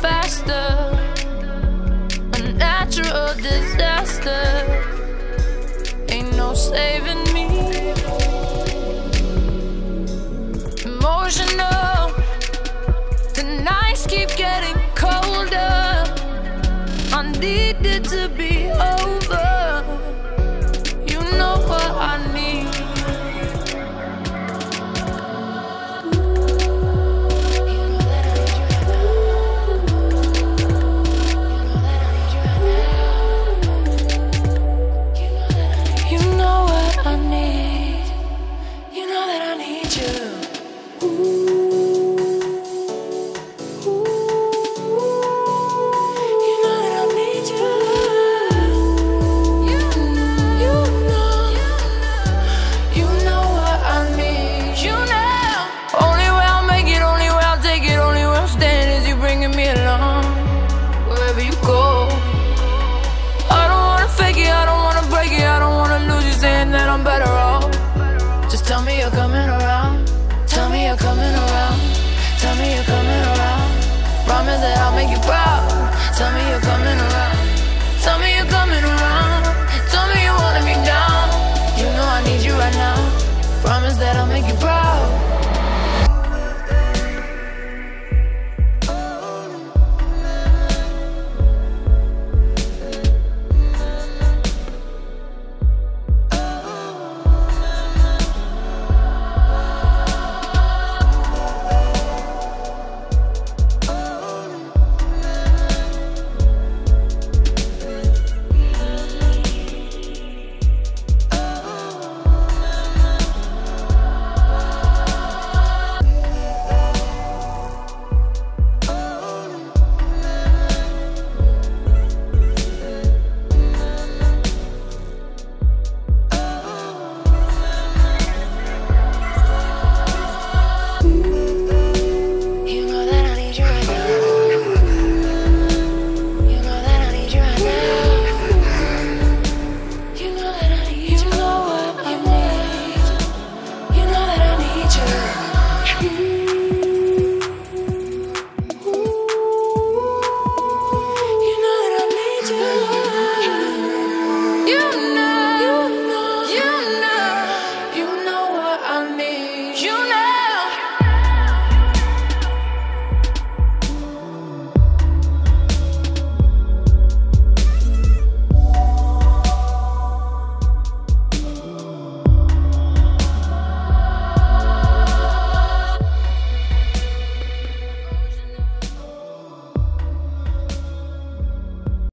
faster. A natural disaster. Ain't no saving me. Emotional. The nights keep getting colder. I needed to be. you're coming around. Tell me you're coming around. Tell me you're coming around. Promise that I'll make you proud.